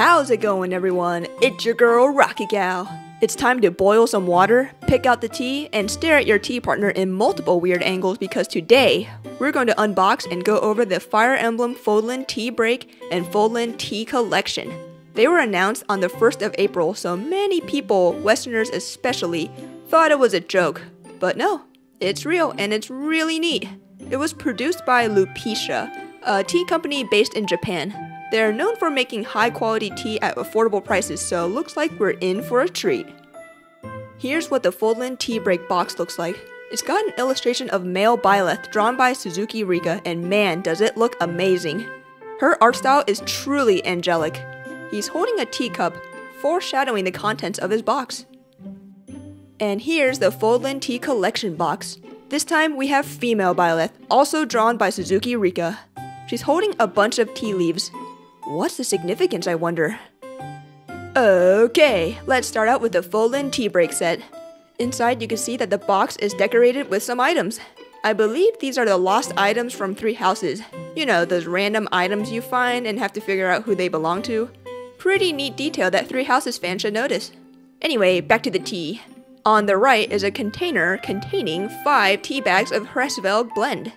How's it going, everyone? It's your girl, RocketGal. It's time to boil some water, pick out the tea, and stare at your tea partner in multiple weird angles because today we're going to unbox and go over the Fire Emblem Fodlan Tea Break and Fodlan Tea Collection. They were announced on the 1st of April, so many people, Westerners especially, thought it was a joke. But no, it's real and it's really neat. It was produced by Lupicia, a tea company based in Japan. They're known for making high quality tea at affordable prices, so looks like we're in for a treat. Here's what the Fodlan tea break box looks like. It's got an illustration of male Byleth drawn by Suzuki Rika, and man, does it look amazing. Her art style is truly angelic. He's holding a teacup, foreshadowing the contents of his box. And here's the Fodlan Tea Collection box. This time we have female Byleth, also drawn by Suzuki Rika. She's holding a bunch of tea leaves, What's the significance, I wonder? Okay, let's start out with the Fodlan tea break set. Inside, you can see that the box is decorated with some items. I believe these are the lost items from Three Houses. You know, those random items you find and have to figure out who they belong to. Pretty neat detail that Three Houses fans should notice. Anyway, back to the tea. On the right is a container containing five tea bags of Hresvelg blend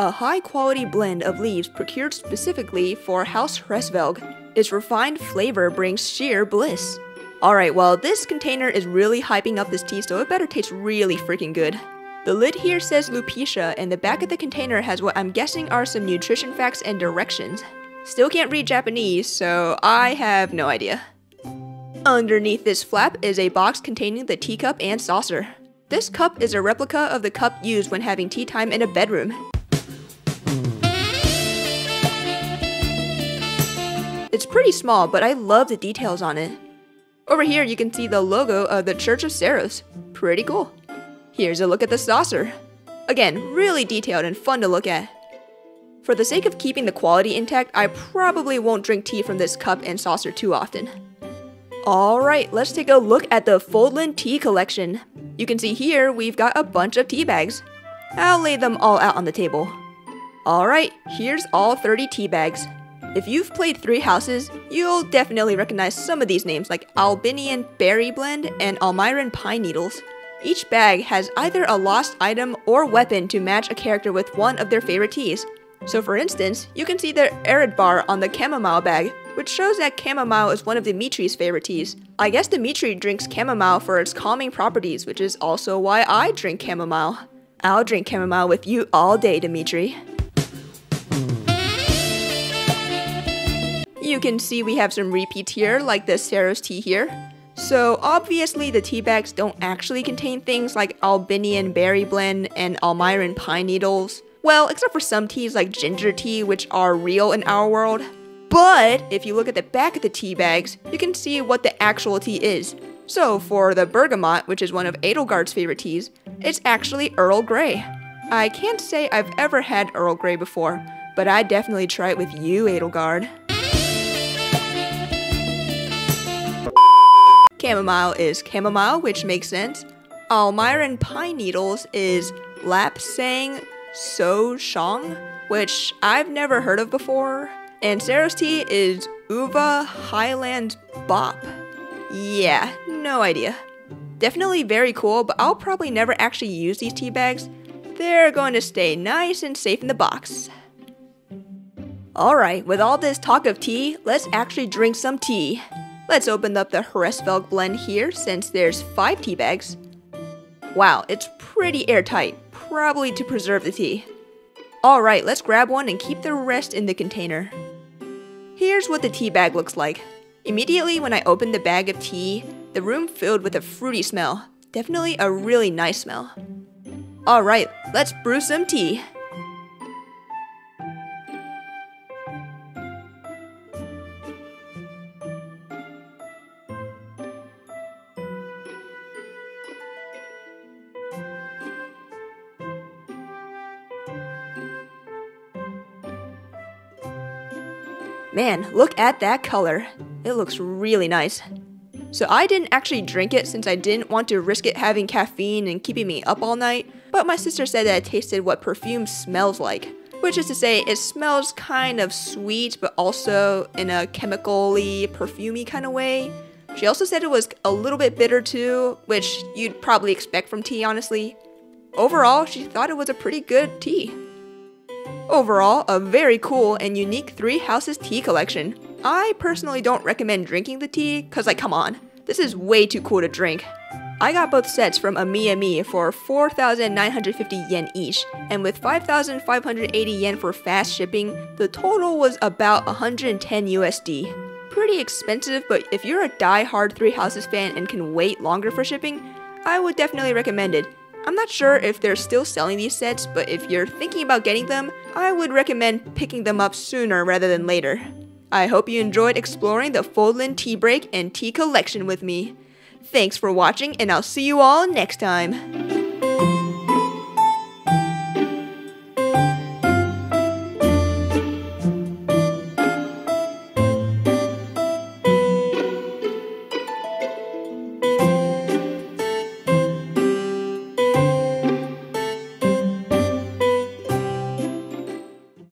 a high-quality blend of leaves procured specifically for House Hresvelg. Its refined flavor brings sheer bliss. Alright, well, this container is really hyping up this tea, so it better taste really freaking good. The lid here says Lupicia, and the back of the container has what I'm guessing are some nutrition facts and directions. Still can't read Japanese, so I have no idea. Underneath this flap is a box containing the teacup and saucer. This cup is a replica of the cup used when having tea time in a bedroom. It's pretty small, but I love the details on it. Over here, you can see the logo of the Church of Seiros. Pretty cool. Here's a look at the saucer. Again, really detailed and fun to look at. For the sake of keeping the quality intact, I probably won't drink tea from this cup and saucer too often. Alright, let's take a look at the Fodlan tea collection. You can see here we've got a bunch of tea bags. I'll lay them all out on the table. Alright, here's all 30 tea bags. If you've played Three Houses, you'll definitely recognize some of these names like Albinean Berry Blend and Almyran Pine Needles. Each bag has either a lost item or weapon to match a character with one of their favorite teas. So for instance, you can see the Areadbhar on the chamomile bag, which shows that chamomile is one of Dimitri's favorite teas. I guess Dimitri drinks chamomile for its calming properties, which is also why I drink chamomile. I'll drink chamomile with you all day, Dimitri. You can see we have some repeats here, like the Seiros tea here. So obviously the tea bags don't actually contain things like Albinean berry blend and Almyran pine needles. Well, except for some teas like ginger tea, which are real in our world. But if you look at the back of the tea bags, you can see what the actual tea is. So for the bergamot, which is one of Edelgard's favorite teas, it's actually Earl Grey. I can't say I've ever had Earl Grey before, but I'd definitely try it with you, Edelgard. Chamomile is chamomile, which makes sense. Almyran pine needles is Lapsang Souchong, which I've never heard of before. And Seiros tea is Uva Highland Bop. Yeah, no idea. Definitely very cool, but I'll probably never actually use these tea bags. They're going to stay nice and safe in the box. Alright, with all this talk of tea, let's actually drink some tea. Let's open up the Hresvelg blend here since there's 5 tea bags. Wow, it's pretty airtight, probably to preserve the tea. Alright, let's grab one and keep the rest in the container. Here's what the tea bag looks like. Immediately when I opened the bag of tea, the room filled with a fruity smell. Definitely a really nice smell. Alright, let's brew some tea. Man, look at that color. It looks really nice. So I didn't actually drink it since I didn't want to risk it having caffeine and keeping me up all night, but my sister said that it tasted what perfume smells like. which is to say, it smells kind of sweet, but also in a chemically, perfumey kind of way. She also said it was a little bit bitter too, which you'd probably expect from tea, honestly. Overall, she thought it was a pretty good tea. Overall, a very cool and unique Three Houses tea collection. I personally don't recommend drinking the tea, cause like come on, this is way too cool to drink. I got both sets from AmiAmi for 4,950 yen each, and with 5,580 yen for fast shipping, the total was about 110 USD. Pretty expensive, but if you're a die-hard Three Houses fan and can wait longer for shipping, I would definitely recommend it. I'm not sure if they're still selling these sets, but if you're thinking about getting them, I would recommend picking them up sooner rather than later. I hope you enjoyed exploring the Fodlan tea break and tea collection with me. Thanks for watching, and I'll see you all next time.